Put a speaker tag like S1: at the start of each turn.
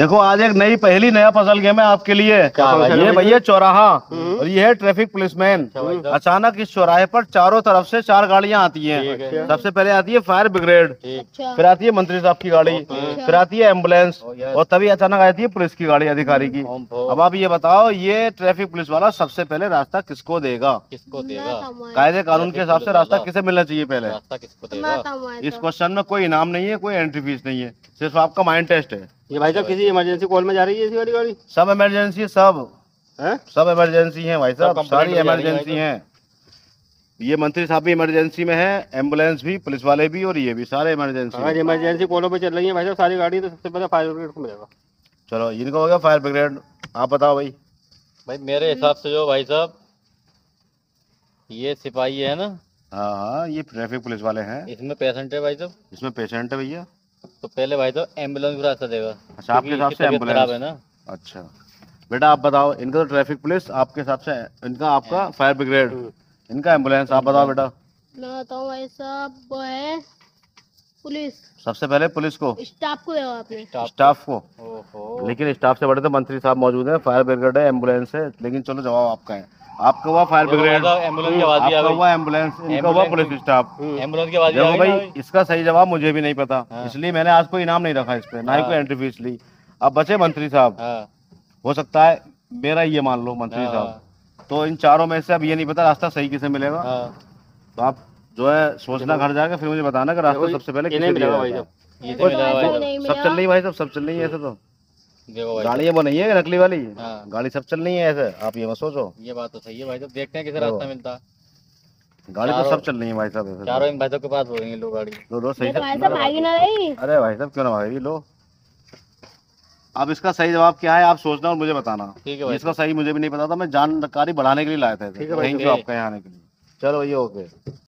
S1: देखो आज एक नई पहली नया फ़सल गेम है आपके लिए। ये भैया चौराहा। और ये है ट्रैफ़िक पुलिसमैन। अचानक इस चौराहे पर चारों तरफ़ से चार गाड़ियाँ आती हैं। सबसे पहले आती है फायर ब्रिगेड।
S2: अच्छा।
S1: फिर आती है मंत्री साहब की गाड़ी। फिर आती है एंबुलेंस।
S3: Oh,
S1: और तभी अचानक आती है पुलिस की गाड़ी अधिकारी की। अब आप ये बताओ ये ट्रैफ़िक पुलिस वाला सबसे पहले रास्ता किसको देगा?
S3: किसको देगा?
S1: कायदे कानून के हिसाब से रास्ता किसे मिलना चाहिए पहले?
S3: रास्ता किसको देगा?
S1: इस क्वेश्चन में कोई इनाम नहीं है कोई एंट्री फ़ीस नहीं है। सिर्फ़ आपका माइंड टेस्ट है।
S4: ये भाई साहब किसी इमरजेंसी कॉल में जा रही है इसी वाली गाड़ी?
S1: सब इमरजेंसी है सब।
S4: हैं?
S1: सब इमरजेंसी हैं भाई साहब सारी इमरजेंसी हैं। ये मंत्री साहब भी इमरजेंसी में है एंबुलेंस भी पुलिस वाले भी और ये भी सारे इमरजेंसी
S4: अगर इमरजेंसी कॉलों पे चल रही है भाई साहब सारी गाड़ी तो सबसे पहले फायर ब्रिगेड को मिलेगा।
S1: चलो इनका हो गया फायर ब्रिगेड आप बताओ भाई।
S3: भाई मेरे हिसाब से जो भाई साहब ये सिपाही है ना
S1: हाँ हाँ ये ट्रैफ़िक पुलिस वाले हैं।
S3: इसमें पेशेंट है भाई साहब।
S1: इसमें पेशेंट है भैया।
S3: तो पहले भाई तो एंबुलेंस को रास्ता देगा
S1: अच्छा आपके हिसाब से
S3: खराब है ना।
S1: अच्छा। बेटा आप बताओ इनका तो ट्रैफ़िक पुलिस आपके हिसाब से इनका आपका फायर ब्रिगेड इनका एंबुलेंस आप बताओ बेटा।
S2: मैं बताऊँ भाई साहब वो है पुलिस।
S1: सबसे पहले पुलिस को?
S2: स्टाफ को देगा आपने।
S3: स्टाफ
S1: स्टाफ को? लेकिन स्टाफ से बड़े तो मंत्री साहब मौजूद हैं फायर ब्रिगेड है एंबुलेंस है लेकिन चलो जवाब आपका है। आपका हुआ फायर ब्रिगेड
S3: भी आ
S1: आपका हुआ एंबुलेंस इनका हुआ पुलिस स्टाफ
S3: एंबुलेंस की आवाज़ भी आ
S1: देखो
S3: गई
S1: भाई इसका सही जवाब मुझे भी नहीं पता।
S3: हाँ।
S1: इसलिए मैंने आज कोई इनाम नहीं रखा इस पे ना ही
S3: हाँ।
S1: कोई एंट्री फ़ीस ली। अब बचे मंत्री साहब।
S3: हाँ।
S1: हो सकता है मेरा ये मान लो मंत्री
S3: हाँ,
S1: साहब। तो इन चारों में से अब ये नहीं पता रास्ता सही किसे मिलेगा।
S3: हाँ।
S1: तो आप जो है सोचना घर जाकर फिर मुझे बताना कि रास्ता सबसे पहले किसे
S4: मिलेगा भाई
S2: तो
S3: तो
S1: सब चल रही है भाई सब सब चल रही है ऐसे तो। गाड़ी ये वो नहीं है नकली वाली?
S3: हाँ।
S1: गाड़ी सब चल रही है ऐसे? आप ये मत सोचो।
S3: ये बात तो सही है भाई साहब देखते हैं किसे रास्ता मिलता।
S1: गाड़ी तो सब चल रही है भाई साहब
S3: चारों इन भाई साहब के पास हो गई लोग गाड़ी।
S1: लो लो सही
S2: तो भाई साहब भागी ना रही
S1: अरे भाई साहब क्यों ना भाई लो। अब इसका सही जवाब क्या है? आप सोचना और मुझे बताना।
S3: ठीक है
S1: इसका सही मुझे भी नहीं पता था। मैं जानकारी बढ़ाने के लिए लाया था।
S4: ठीक है भाई,
S1: थैंक यू आपका यहाँ आने के लिए। चलो ये ओके।